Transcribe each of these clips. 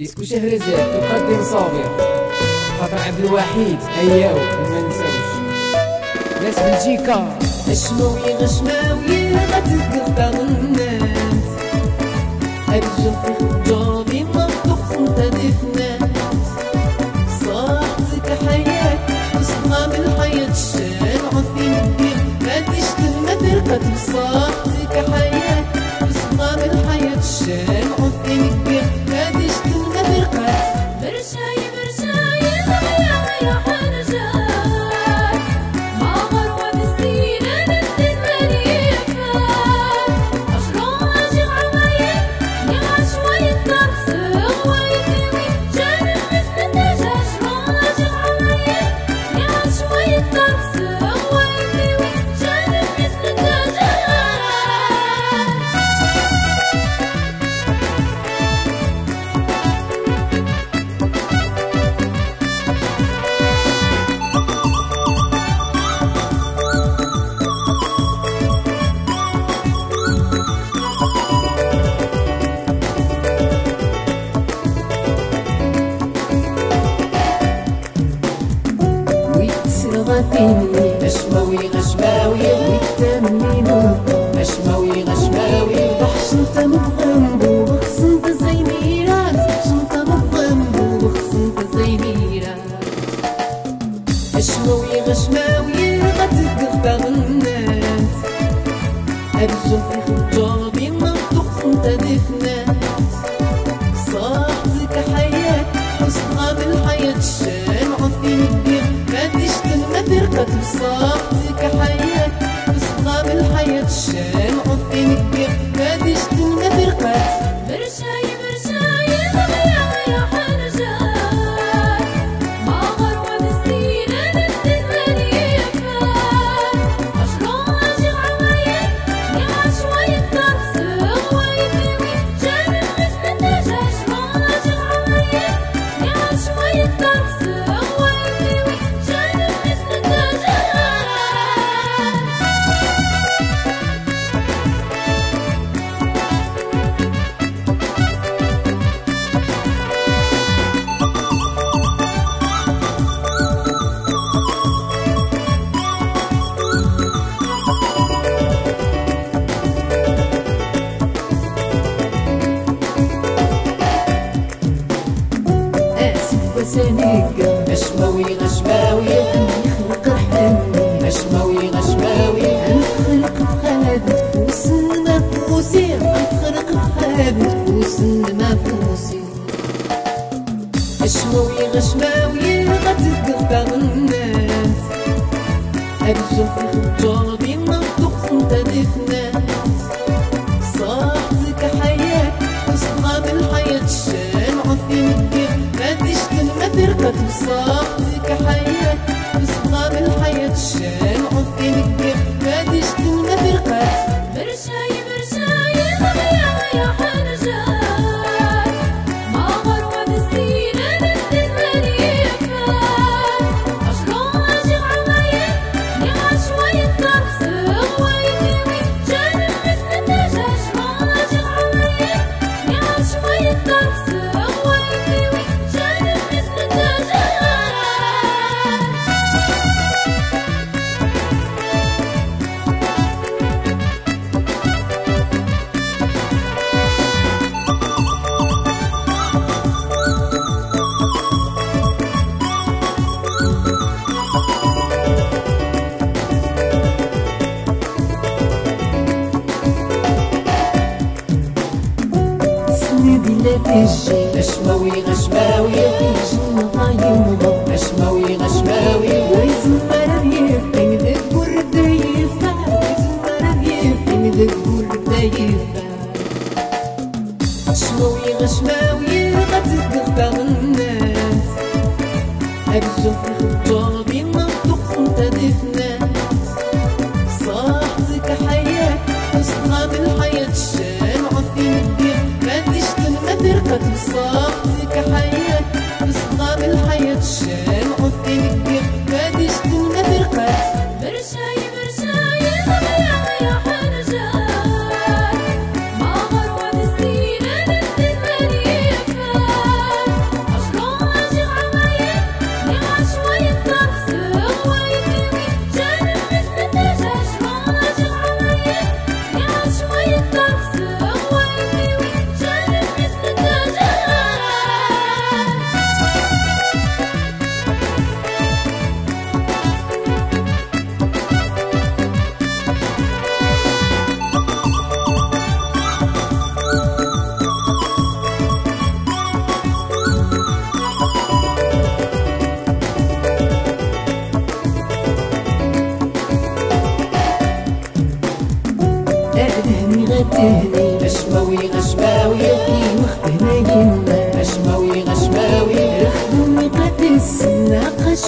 ديسكو شهرزاد تقدم صابر خاطر عبد الوحيد أياو وما نساوش ناس بلجيكا. الشماوي غشماوي غتلقى غنات. هاد الجنب جاري مطبخ انت دفنات صاحبتك حياة وسطنا من حياة الشارع فين ما تشتم ما ترقد بصاحبتك حياة.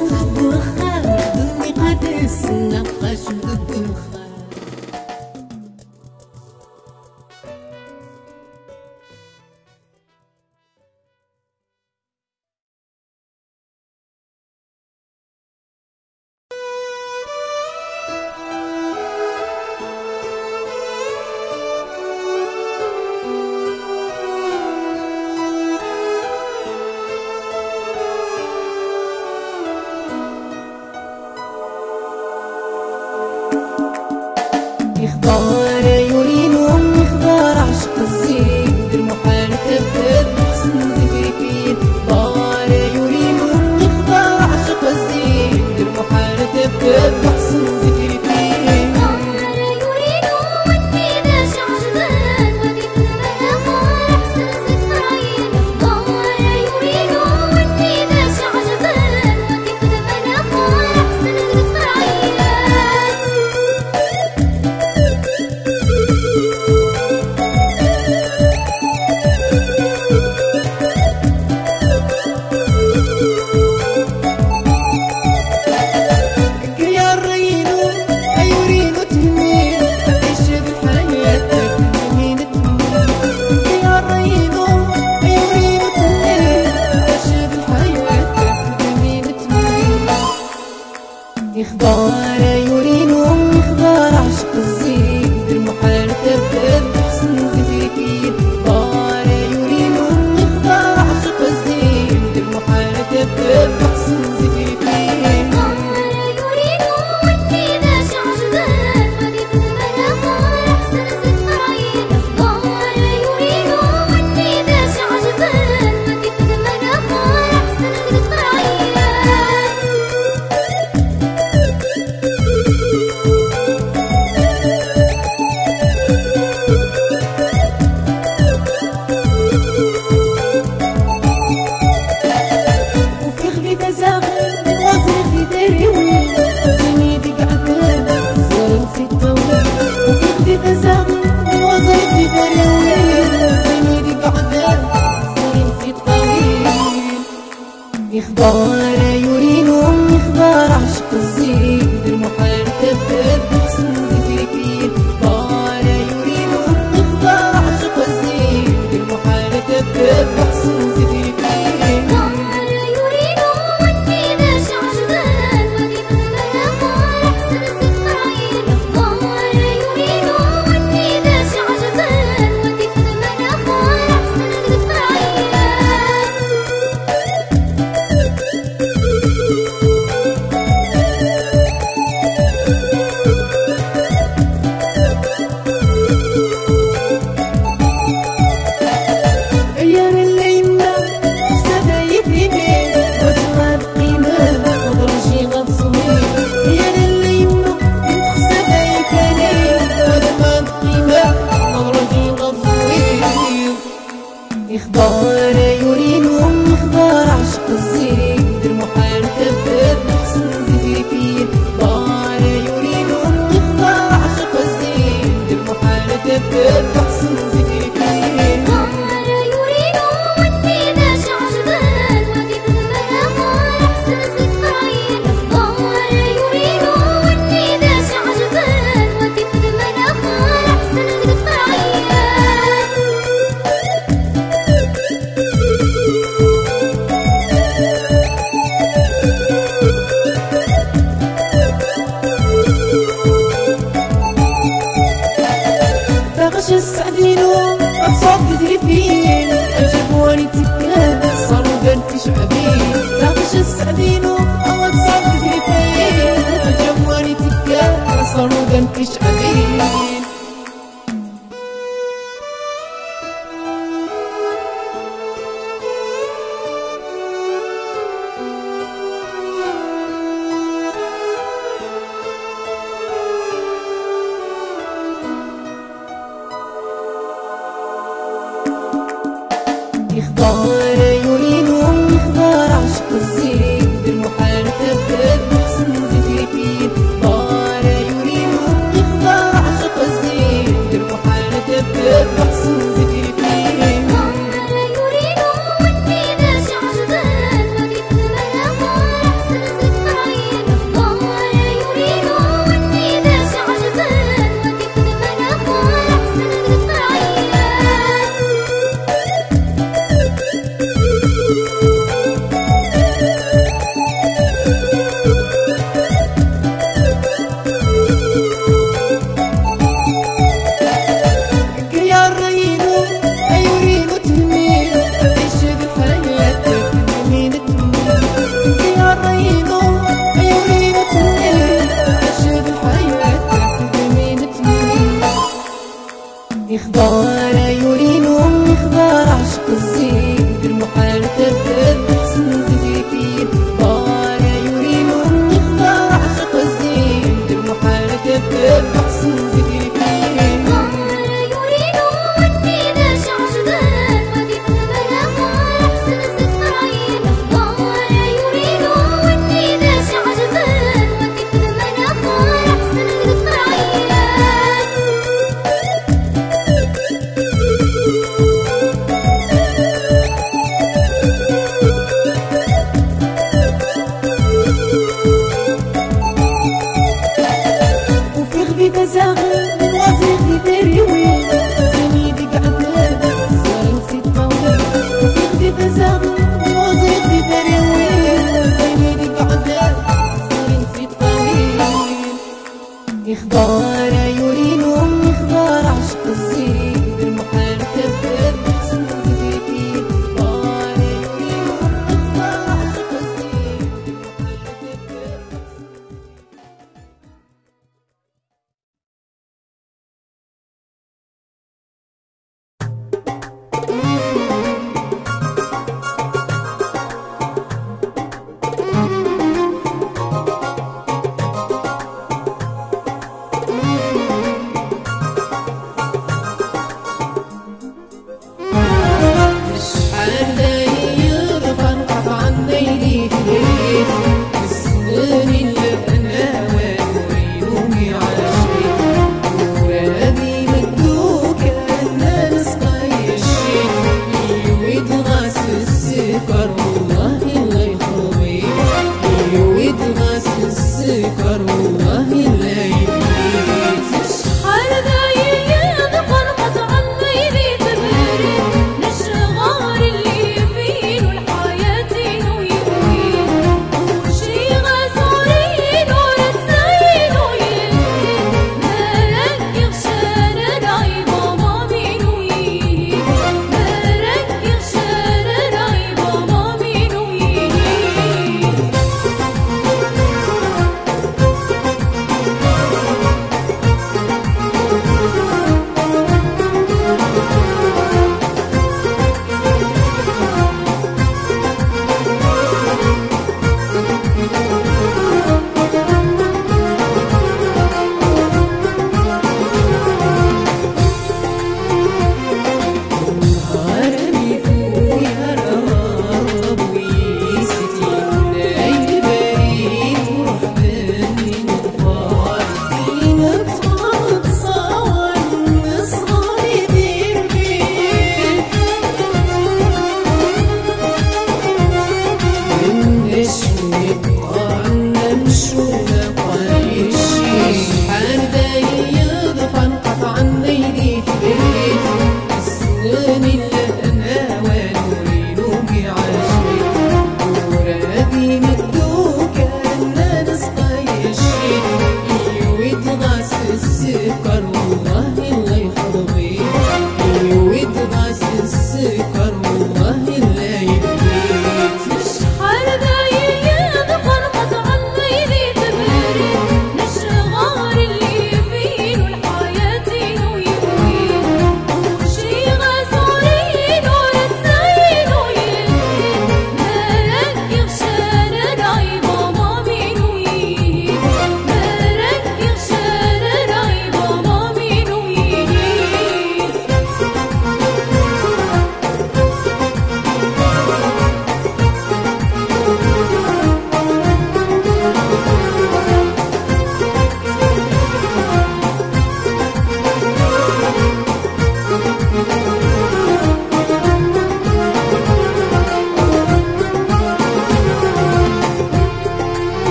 Burhan, Burhan, Burhan, to Burhan, عنا نشوف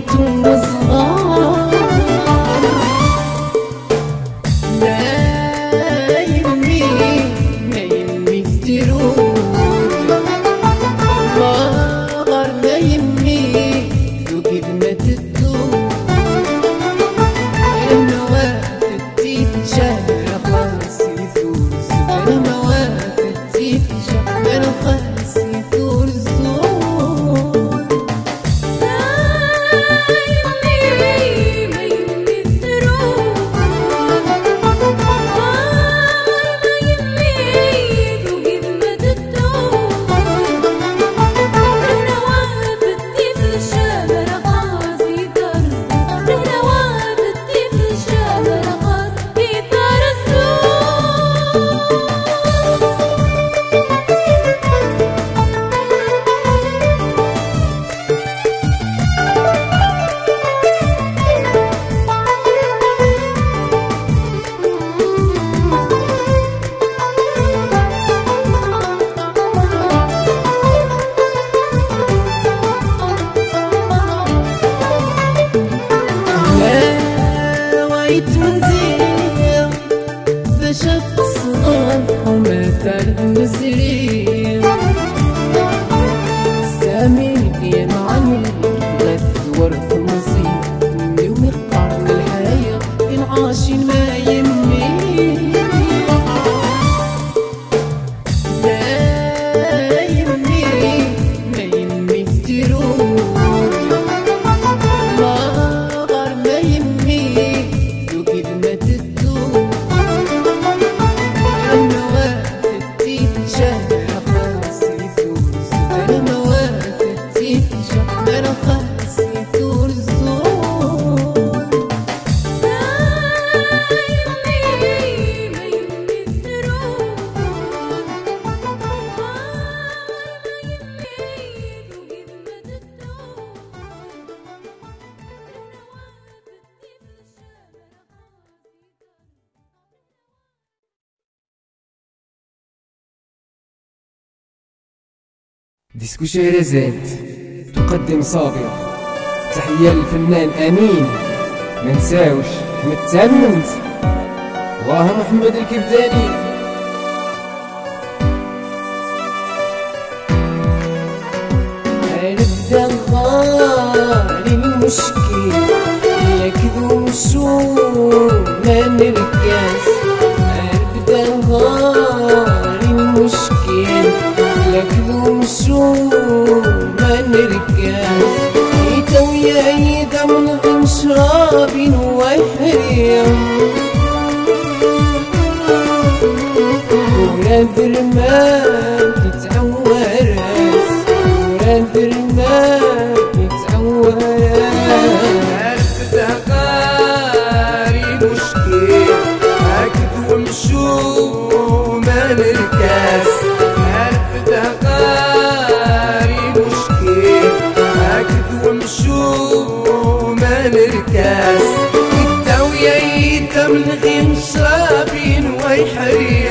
tu وشهرزاد تقدم صابرة تحية للفنان أمين. منساوش متمنت الله محمد الكبداني. مشكل يكذو مشهور ما نركز. أبدا غاري المشكل. يكذو مشهور القاس جيت وياي دمع شراب وحريم ويا برمان والغمسة بين ويحرية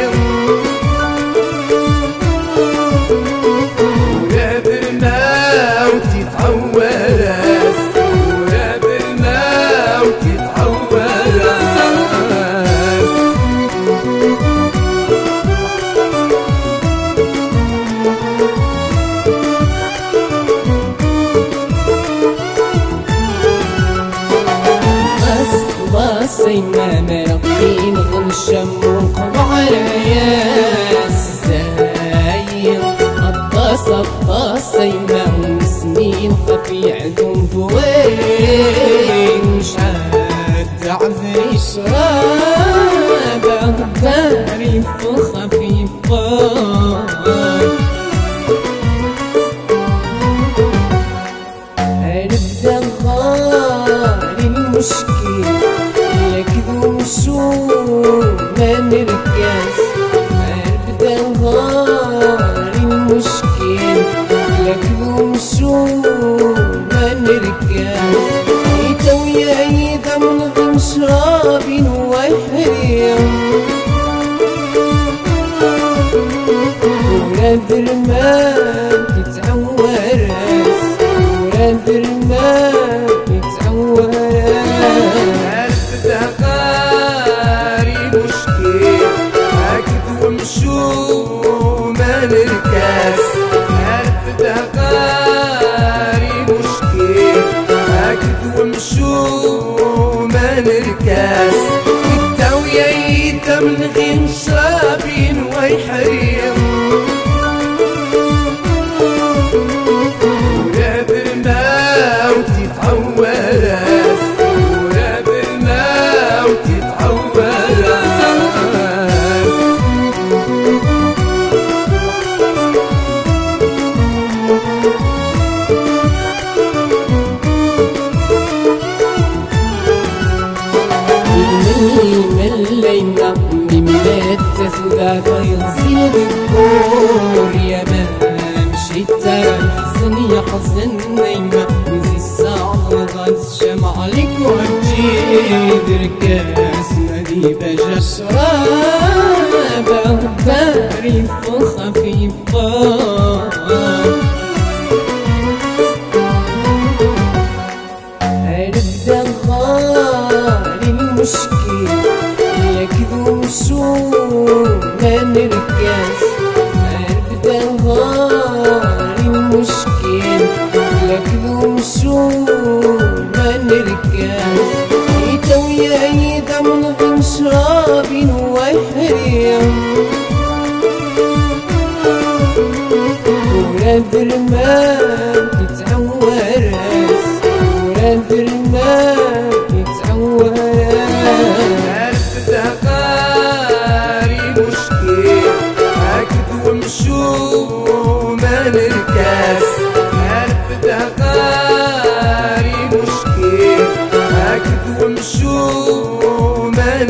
الكاس عارف تغاري مشكل. هاكد ومشو من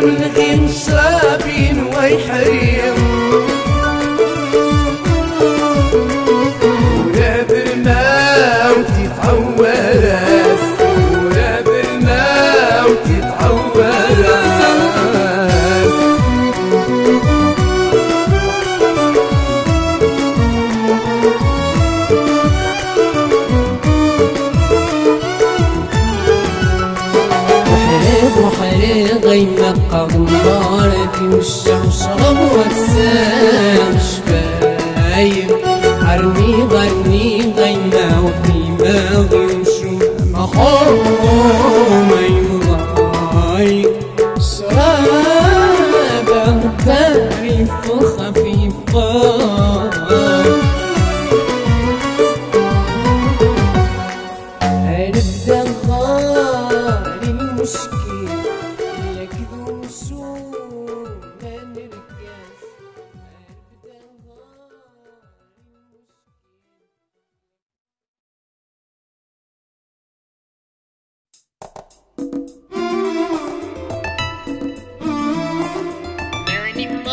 من غير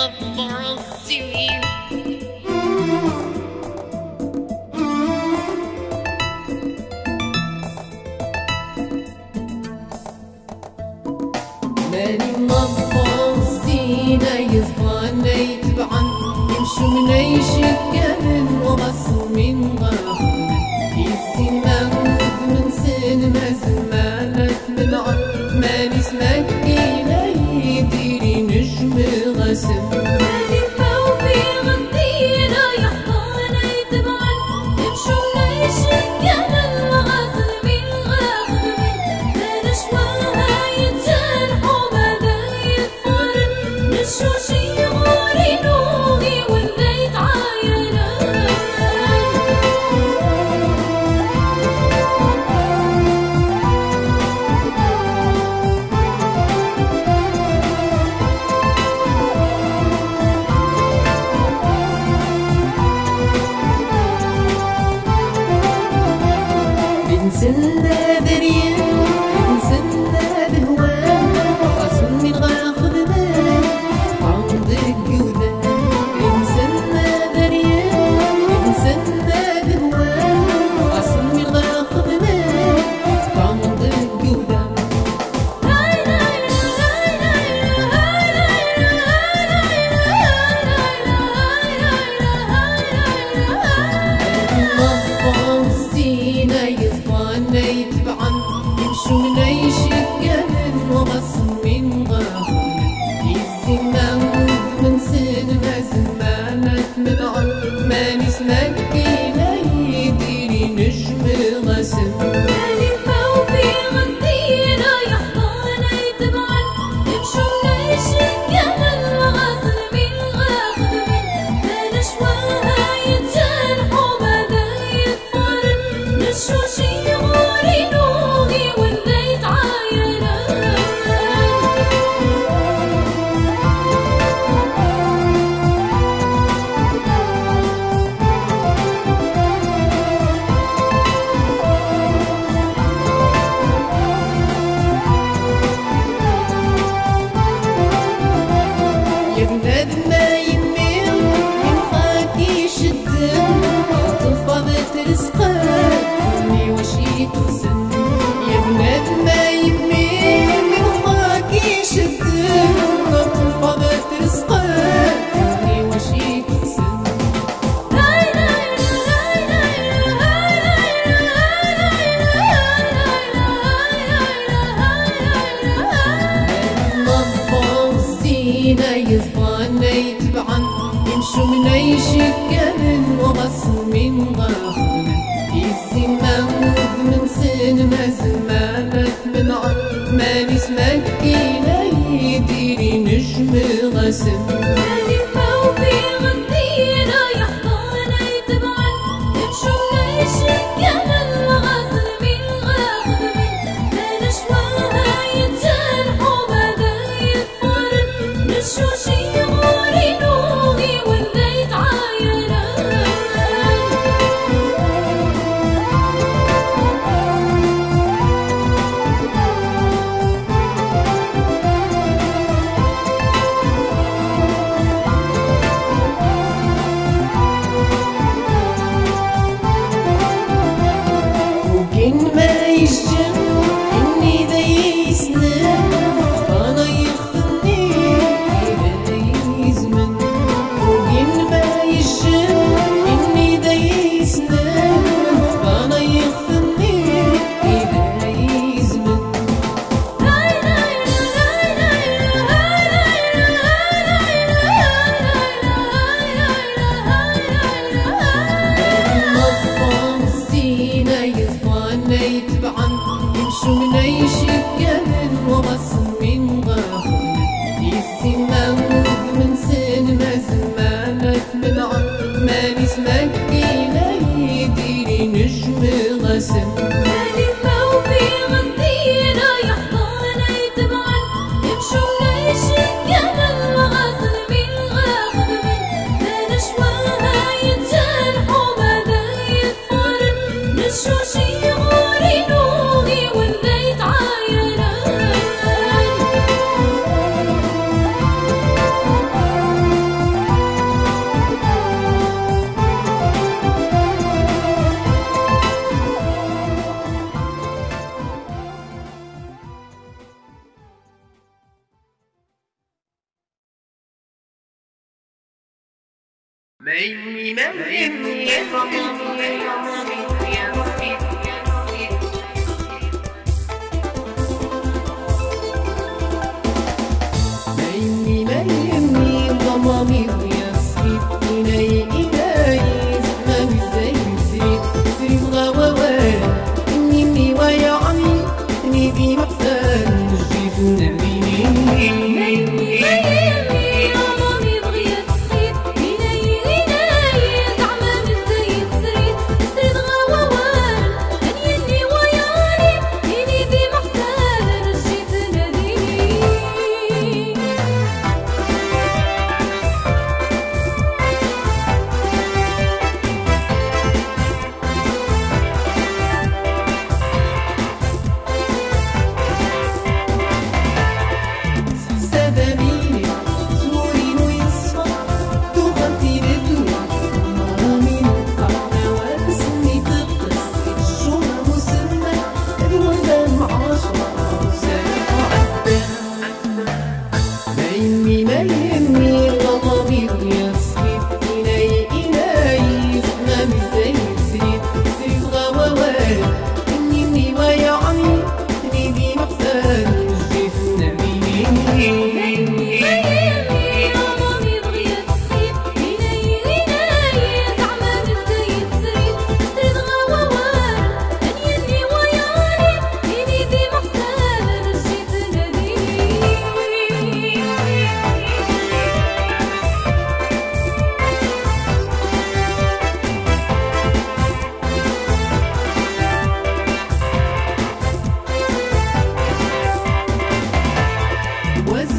love for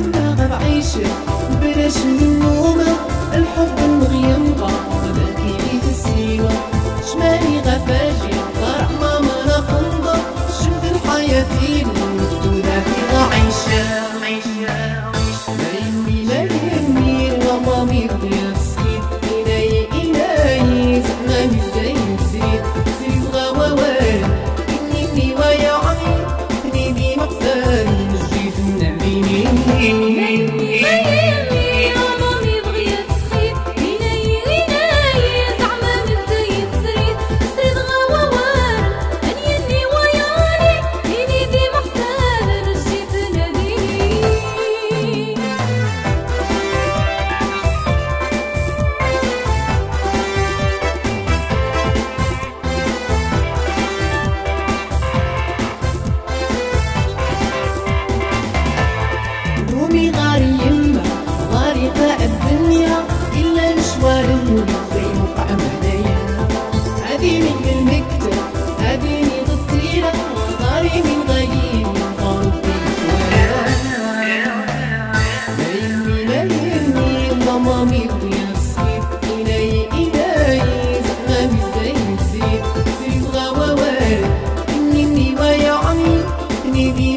دماغ بعيشه بلاش النومه الحب نبغي ينقى وبكي بيه السيوه شمالي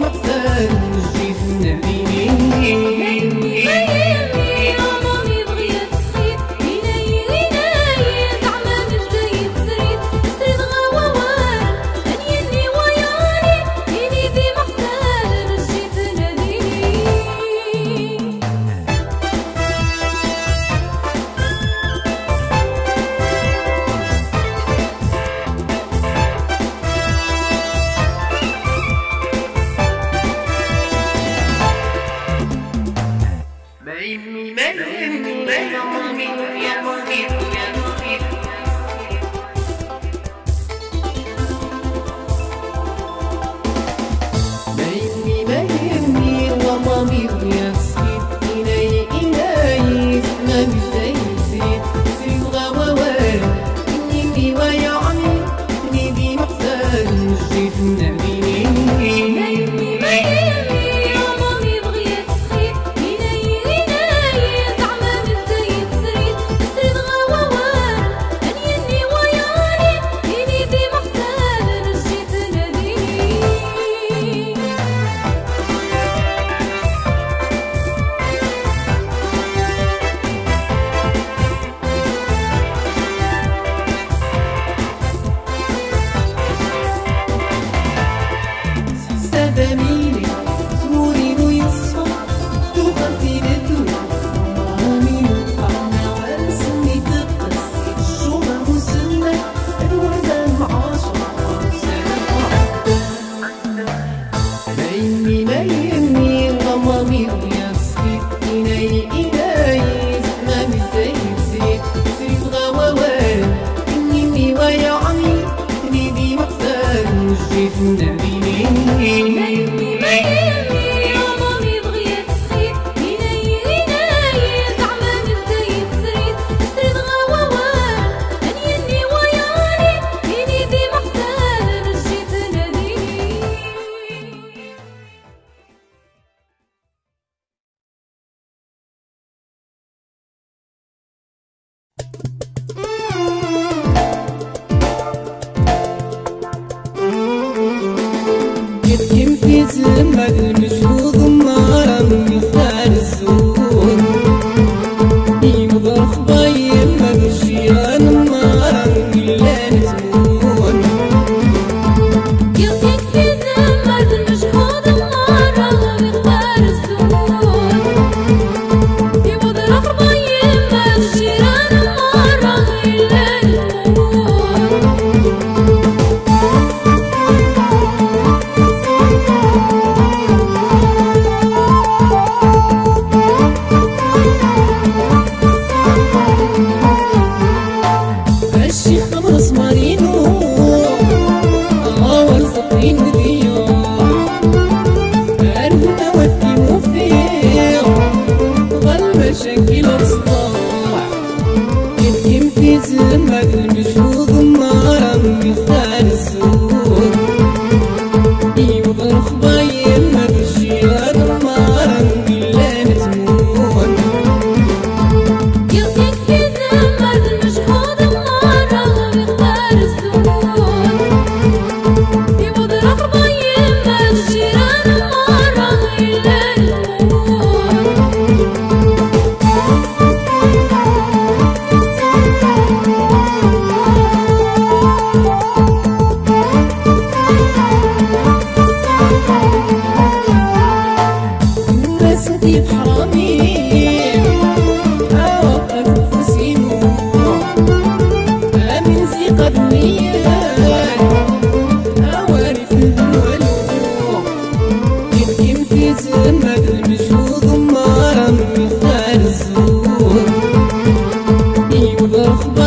القرآن جفنا بيه Bye.